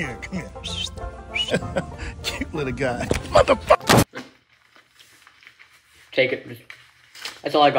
here, come here. Cute little guy. Motherfucker. Take it. That's all I got.